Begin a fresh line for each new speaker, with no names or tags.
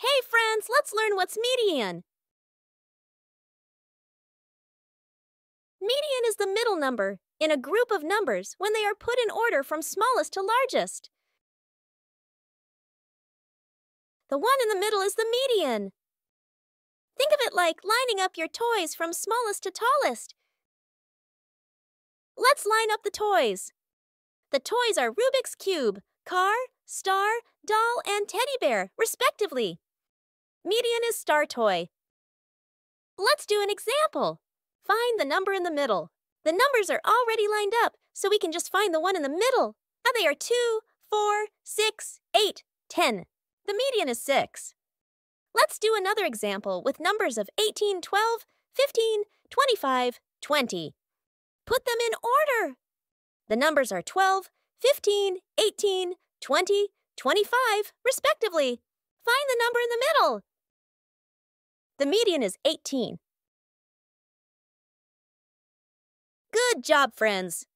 Hey friends, let's learn what's median. Median is the middle number in a group of numbers when they are put in order from smallest to largest. The one in the middle is the median. Think of it like lining up your toys from smallest to tallest. Let's line up the toys. The toys are Rubik's Cube, car, star, doll, and teddy bear, respectively. Median is star toy. Let's do an example. Find the number in the middle. The numbers are already lined up, so we can just find the one in the middle. And they are 2, 4, 6, 8, 10. The median is 6. Let's do another example with numbers of 18, 12, 15, 25, 20. Put them in order. The numbers are 12, 15, 18, 20, 25, respectively. Find the number in the middle. The median is 18. Good job, friends!